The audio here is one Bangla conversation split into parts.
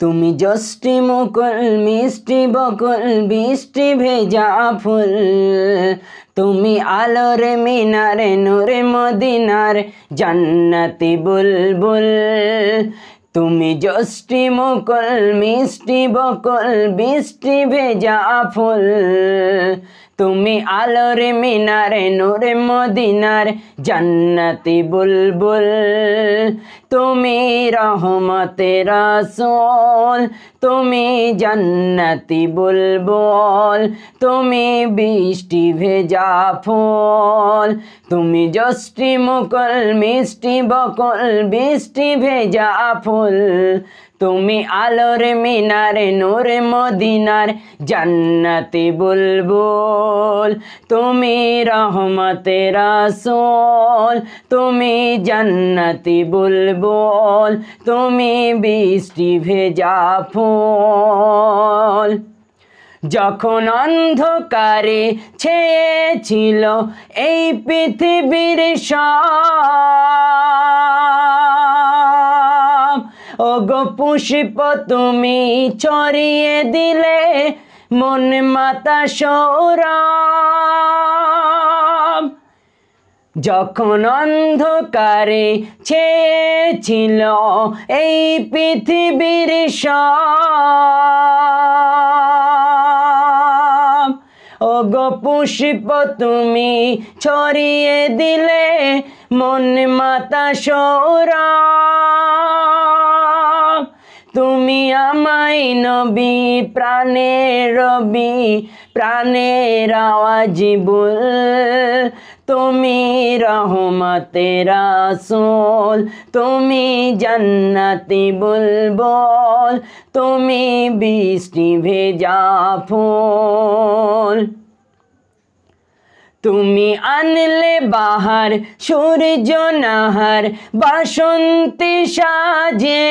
তুমি জষ্টি মুকুল, মিষ্টি বকুল, বৃষ্টি ভেজা ফুল। তুমি আলোর মিনারে, নূরে মদিনার জান্নাতি বুলবুল। তুমি জষ্টি মুকুল, মিষ্টি বকুল, বৃষ্টি ভেজা ফুল। তুমি আলোর মিনারে, নূরে মদিনার জান্নাতি বুলবুল। তুমি রহমতের রাসূল, তুমি জান্নাতি বুলবুল। তুমি বৃষ্টি ভেজা ফুল, তুমি জষ্টি মুকুল, মিষ্টি বকুল, বৃষ্টি ভেজা ফুল। তুমি আলোর মিনারে, নূর মদিনার জান্নাতি বুলবুল। তুমি রহমতে রাসূল, তুমি জান্নাতি বুলবুল। তুমি বৃষ্টি ভেজা ফুল। যখন অন্ধকারে ছেয়েছিল এই পৃথিবীর সব ও গো পুষ্প, তুমি ছড়িয়ে দিলে মন মাতা সৌরভ। যখন অন্ধকারে ছেয়েছিল এই পৃথিবীর সব ও গো পুষ্প, তুমি ছড়িয়ে দিলে মন মাতা সৌরভ। তুমি আমায় নবী, প্রাণের রবি, প্রাণের আওয়াজ তুমি রহমতে রাসূল, তুমি জান্নাতি বুলবুল, তুমি বৃষ্টি ভেজা ফুল। তুমি আনলে বাহার, সূর্য নাহার, বাসন্তী সাজে।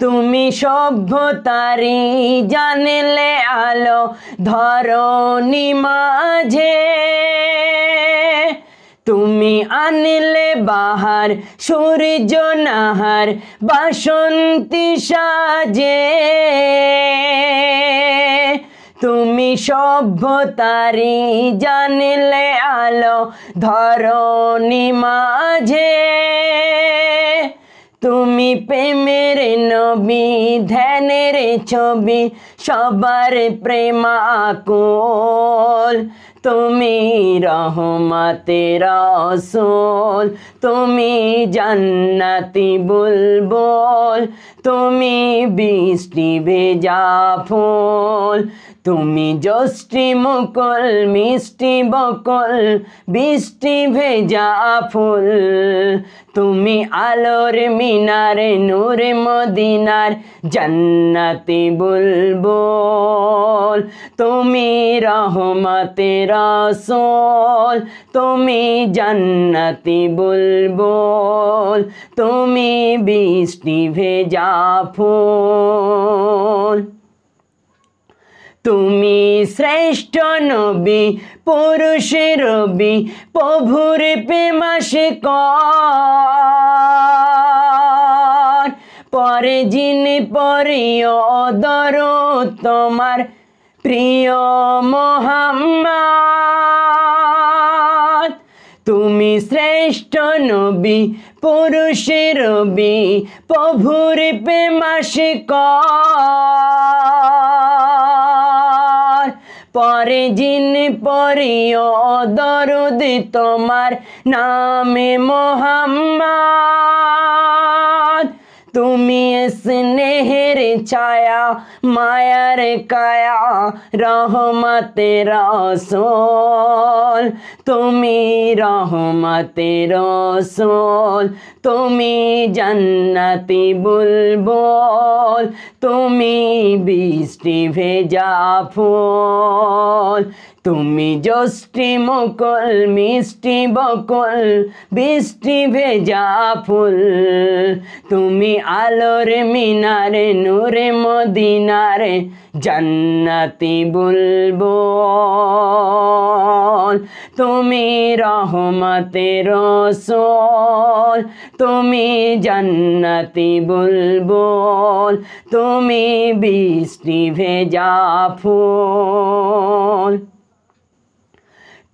তুমি সভ্যতারি জানলে আলো, ধরণী মাঝে। তুমি আনলে বাহার, সূর্য নাহার, বাসন্তী সাজে। তুমি সভ্যতারি জানলে আলো ধরণী মাঝে। তুমি প্রেমের নবী ধ্যানের ছবি সবার প্রেমাকুল। তুমি রহমতে রসুল, তুমি জান্নাতি বুলবুল, তুমি বৃষ্টি ভেজা ফুল, তুমি জষ্টি মুকুল, মিষ্টি বকুল, বৃষ্টি ভেজা ফুল, তুমি আলোর মিনারে, নূর মদিনার জান্নাতি বুলবুল, তুমি রহমতে রসুল, তুমি জান্নাতি বুলবুল, তুমি বৃষ্টি ভেজা ফুল। তুমি শ্রেষ্ঠ নবী, পুরুষ রবি, প্রভুর প্রেমাসে পরে যিনি পরিয় দর তোমার প্রিয় মোহাম্মদ, তুমি শ্রেষ্ঠ নবী পুরুষ রবি, প্রভুর প্রেমাসে কর পরে জিন পরিয় দরদ তোমার নামে মোহাম্মদ। তুমি স্নেহের ছায়া মায়ার কায়া রহমতে রসোল তুমি রহমতে রসোল তুমি জান্নাতি বুলবুল তুমি বৃষ্টি ভেজা ফুল তুমি জষ্টি মুকুল মিষ্টি বকুল বৃষ্টি ভেজা ফুল তুমি আলোর মিনারে, নূরে মদিনারে জান্নাতি বুলবুল। তুমি রহমতের রসুল, তুমি জান্নাতি বুলবুল। তুমি বৃষ্টি ভেজা ফুল।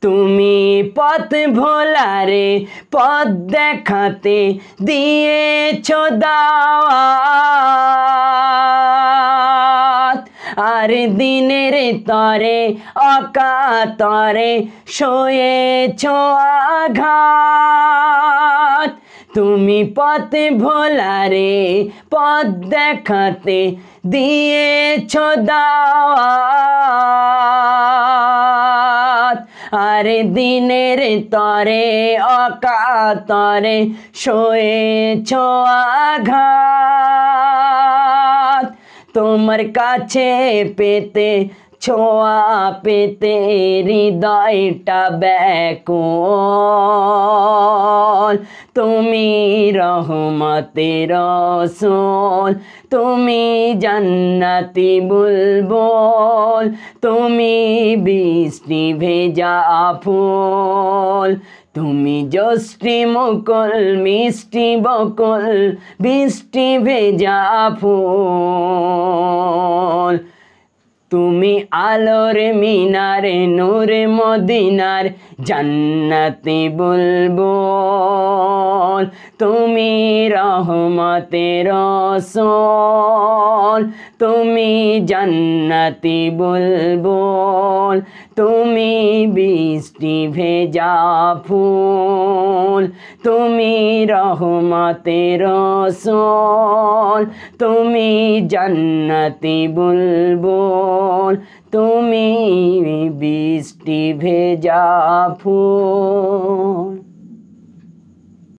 তুমি পথ ভোলারে, পথ দেখাতে দিয়েছ দাওয়াত। আর দিনের তরে, অকাতরে শোয়েছ আঘাত। তুমি পথ ভোলারে, পথ দেখাতে দিয়েছ দাওয়াত। আরে দিনের তরে অকাতরে শোয়েছ আঘাত। তোমার কাছে পেতে ছোয়া পেতে হৃদয়টা ব্যাকুল। তুমি রহমতের রসুল, তুমি জান্নাতি বুলবুল, তুমি বৃষ্টি ভেজা ফুল, তুমি জষ্টি মকল, মিষ্টি বকল, বৃষ্টি ভেজা ফুল। তুমি আলোর মিনারে, নূরে মদিনার জান্নাতি বুলবুল। তুমি রহমতের রসুল। তুমি জান্নাতি বুলবুল। তুমি বৃষ্টি ভেজা ফুল। তুমি রহমতের রসুল। তুমি জান্নাতি বুলবুল তুমি বৃষ্টি ভেজা ফুল।